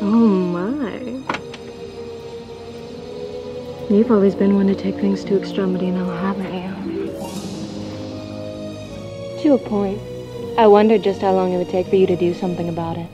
Oh my. You've always been one to take things to extremity now, haven't you? To a point. I wondered just how long it would take for you to do something about it.